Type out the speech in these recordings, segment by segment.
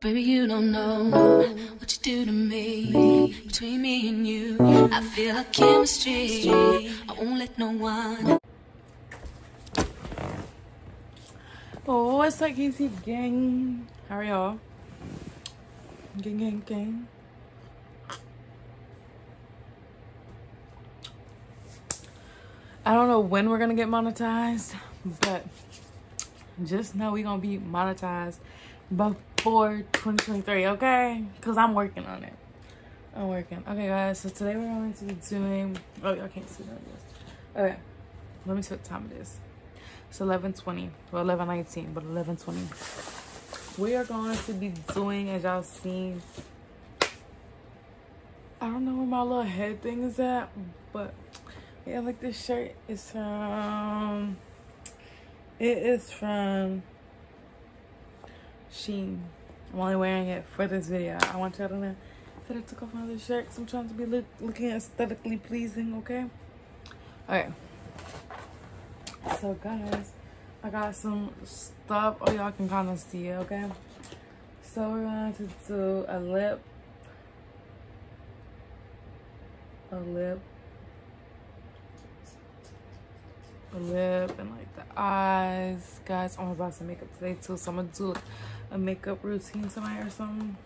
Baby, you don't know what you do to me. Between me and you, I feel like chemistry. I won't let no one. Oh, what's up, KC gang? How are y'all? Gang, gang, gang. I don't know when we're gonna get monetized, but just know we're gonna be monetized before 2023, okay? Because I'm working on it. I'm working. Okay, guys, so today we're going to be doing... Oh, I can't see that. Okay, let me see what time it is. It's 11.20. Well, 11.19, but 11.20. We are going to be doing, as y'all seen... I don't know where my little head thing is at, but... Yeah, like this shirt is from... It is from Shein. I'm only wearing it for this video. I want y'all to know that I took off my other shirt because I'm trying to be look, looking aesthetically pleasing, okay? Okay. So, guys, I got some stuff. Oh, y'all can kind of see it, okay? So, we're going to do a lip. A lip a lip and like the eyes. Guys i'm about to makeup today too so i'm gonna do a makeup routine tonight or something.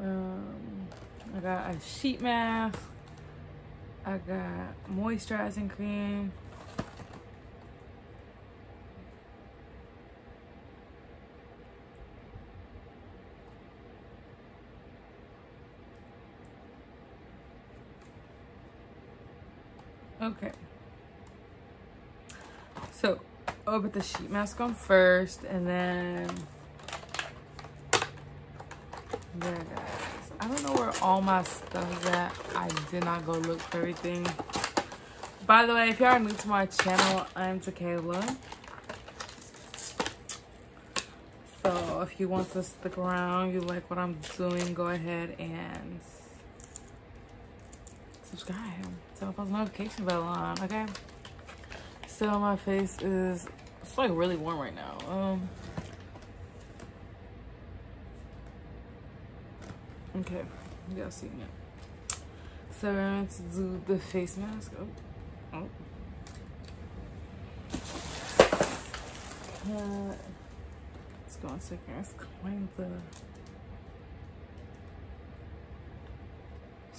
Um i got a sheet mask. I got moisturizing cream Okay. So, I'll put the sheet mask on first and then... There, guys. I don't know where all my stuff is at. I did not go look for everything. By the way, if y'all are new to my channel, I'm Dkaela. So, if you want to stick around, you like what I'm doing, go ahead and subscribe. So post notification bell on, okay? So my face is it's like really warm right now. Um Okay, y'all seen it. So we're going to do the face mask. Oh, oh. Uh, let's go on second. Let's climb the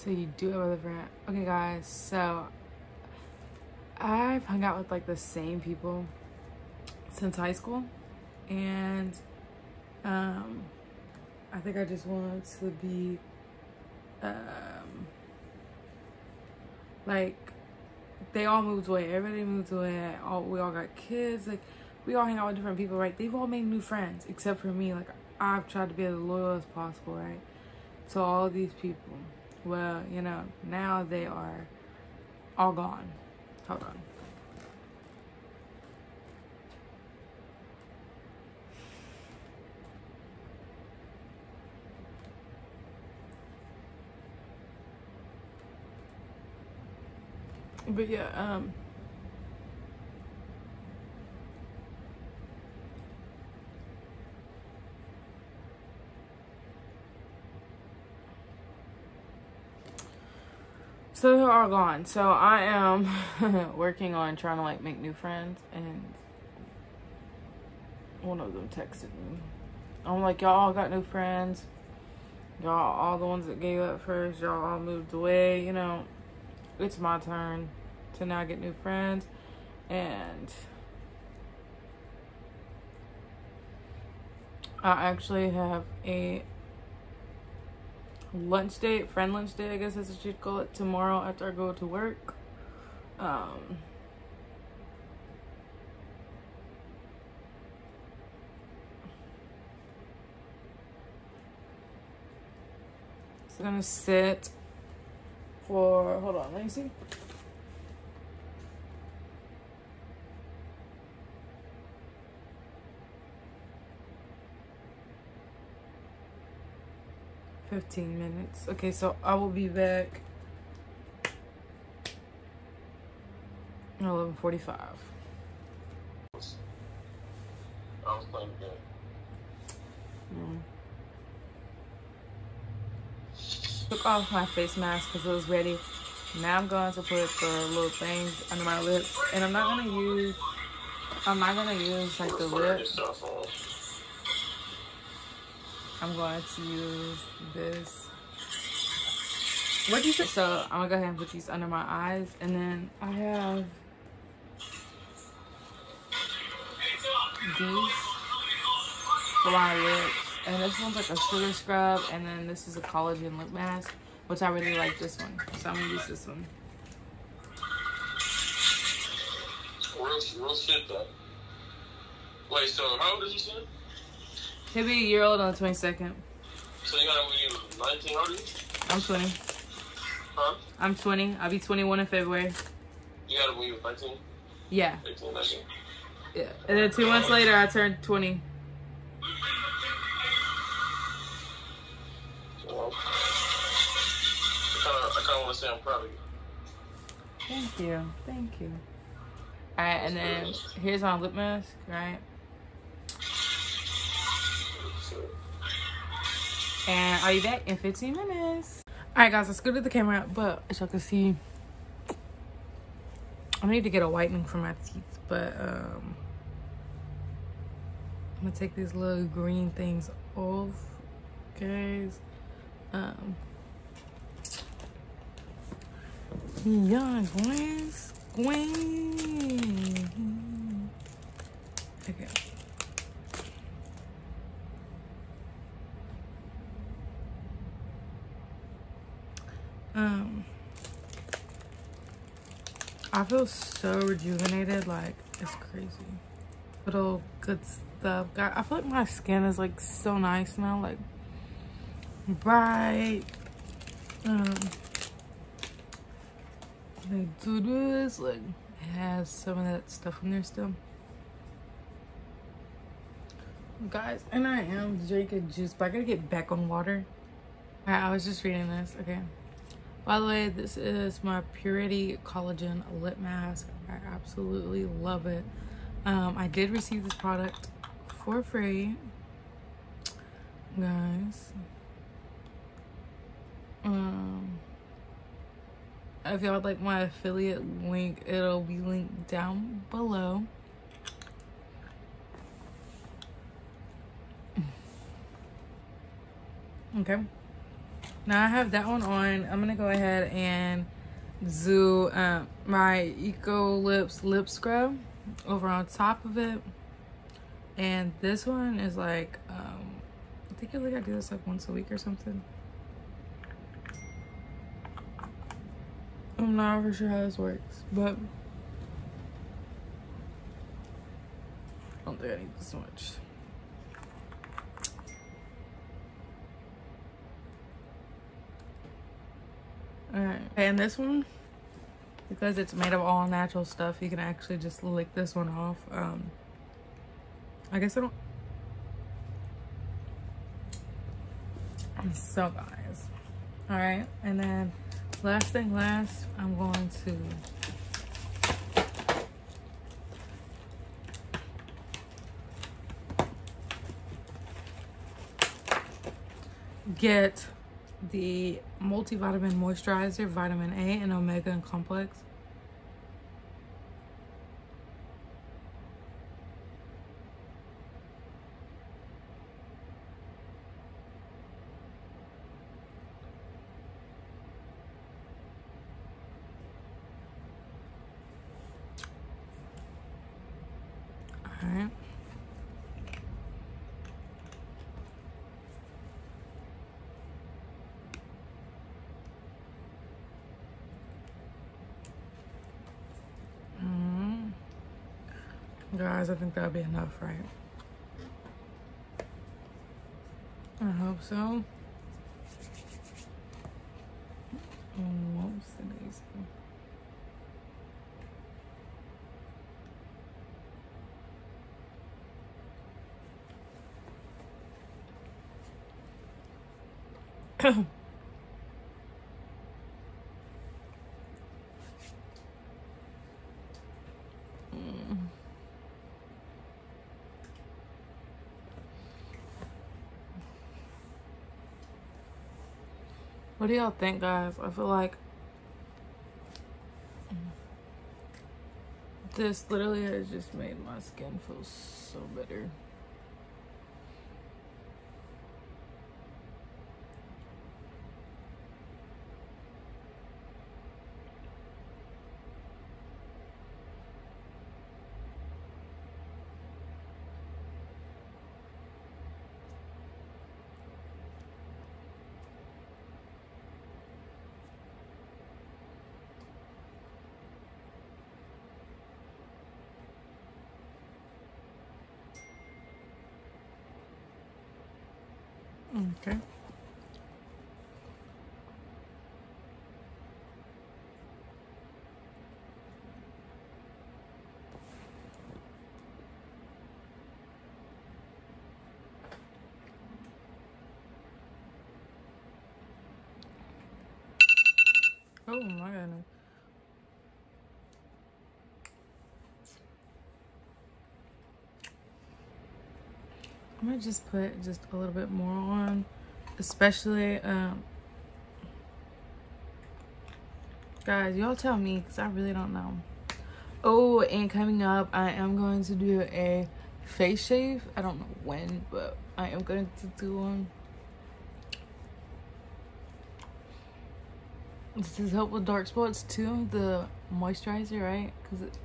So you do have a friends. Okay, guys. So I've hung out with like the same people since high school, and um, I think I just want to be um, like they all moved away. Everybody moved away. All we all got kids. Like we all hang out with different people, right? They've all made new friends, except for me. Like I've tried to be as loyal as possible, right? To all these people well, you know, now they are all gone. Hold on. But yeah, um, so they are gone. So I am working on trying to like make new friends and one of them texted me. I'm like, y'all all got new friends. Y'all all the ones that gave up first, y'all all moved away, you know. It's my turn to now get new friends and I actually have a lunch date, friend lunch date, I guess that's what you'd call it, tomorrow after I go to work. Um, it's gonna sit for, hold on, let me see. 15 minutes. Okay, so I will be back 11.45. I was playing good. bathroom. Mm. Took off my face mask because it was ready. Now I'm going to put the little things under my lips. And I'm not going to use, I'm not going to use like the lip. I'm going to use this. What do you say? So I'm gonna go ahead and put these under my eyes. And then I have these for my lips. And this one's like a sugar scrub. And then this is a collagen lip mask, which I really like this one. So I'm gonna use this one. Real, real shit though. Wait, so how old is son? He'll be a year old on the 22nd. So you got when you 19, how old? I'm 20. Huh? I'm 20. I'll be 21 in February. You got it when you 19, Yeah. 18, 19. Yeah. And then two months later, I turned 20. Well, I kind of I kind of want to say I'm proud of you. Thank you. Thank you. All right, and then here's my lip mask, right? So, And I'll be back in 15 minutes. All right, guys, I scooted the camera up, but as y'all can see, I need to get a whitening for my teeth, but um, I'm gonna take these little green things off, guys. Um, yeah, guys, Gwen. Okay. Um, I feel so rejuvenated, like it's crazy. Little good stuff. God, I feel like my skin is like so nice now, like bright. Um, do this, like has some of that stuff in there still. Guys, and I am drinking juice, but I gotta get back on water. I was just reading this. Okay. By the way, this is my Purity Collagen Lip Mask. I absolutely love it. Um, I did receive this product for free. Guys. Um, if y'all like my affiliate link, it'll be linked down below. Okay. Now I have that one on. I'm gonna go ahead and do uh, my Eco Lips lip scrub over on top of it. And this one is like, um, I think think I do this like once a week or something. I'm not for sure how this works, but I don't think I need this much. And this one, because it's made of all natural stuff, you can actually just lick this one off. Um, I guess I don't. So, guys, all right, and then last thing last, I'm going to. Get the multivitamin moisturizer, vitamin A and omega and complex. Guys, I think that'll be enough, right? I hope so. What's today's? Oh. What do y'all think, guys? I feel like this literally has just made my skin feel so better. Okay. Oh my goodness. I'm gonna just put just a little bit more on, especially, um, guys, y'all tell me because I really don't know. Oh, and coming up, I am going to do a face shave. I don't know when, but I am going to do one. This is help with dark spots too, the moisturizer, right? Because it's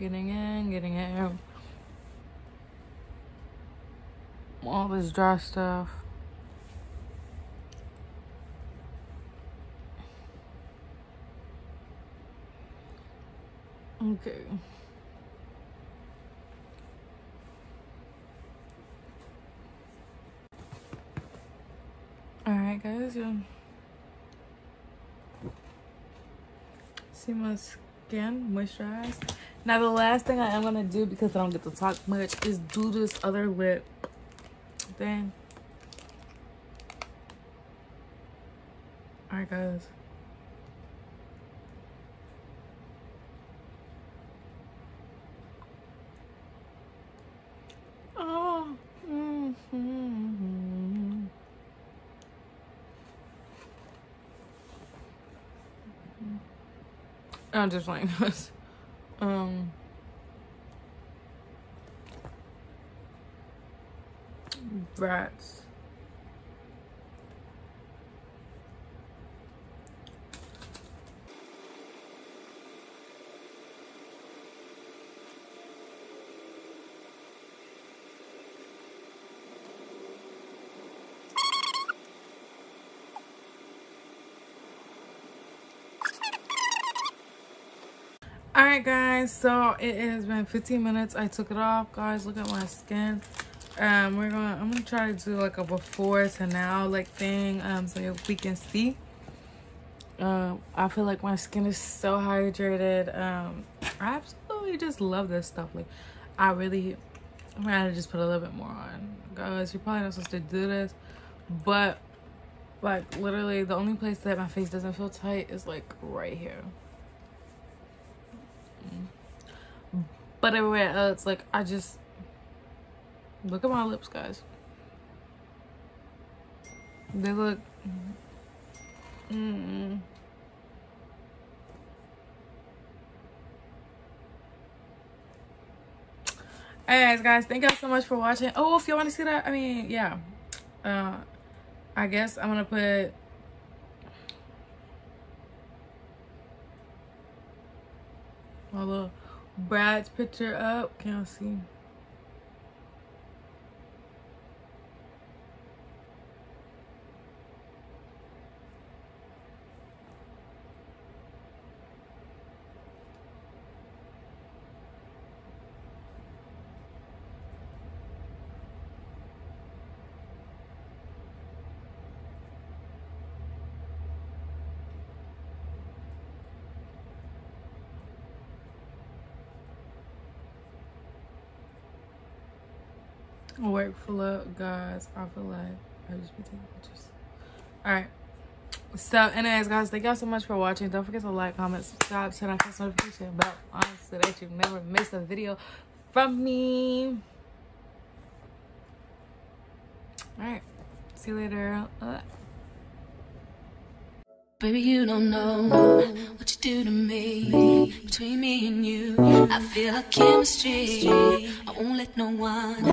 getting in, getting in. All this dry stuff. Okay. Alright guys, yeah. See my skin moisturized. Now the last thing I am gonna do because I don't get to talk much is do this other lip thing. Alright, guys. Oh. Mm -hmm. I'm just like this. Um. Rats. all right guys so it has been 15 minutes. I took it off. Guys look at my skin um we're gonna i'm gonna try to do like a before to now like thing um so we can see. Um i feel like my skin is so hydrated. Um i absolutely just love this stuff. Like i really i'm gonna just put a little bit more on. Guys you're probably not supposed to do this but like literally the only place that my face doesn't feel tight is like right here. Mm. but everywhere else like i just Look at my lips, guys. They look... Mm -mm. Guys, thank y'all so much for watching. Oh, if y'all want to see that, I mean, yeah. Uh, I guess I'm going to put... My little Brad's picture up. Can y'all see? Work full up guys i feel like i just be taking pictures all right so anyways guys thank y'all so much for watching don't forget to like comment subscribe turn on post notification bell on so that you never miss a video from me all right see you later uh Baby, you don't know what you do to me. Between me and you, I feel a chemistry. I won't let no one.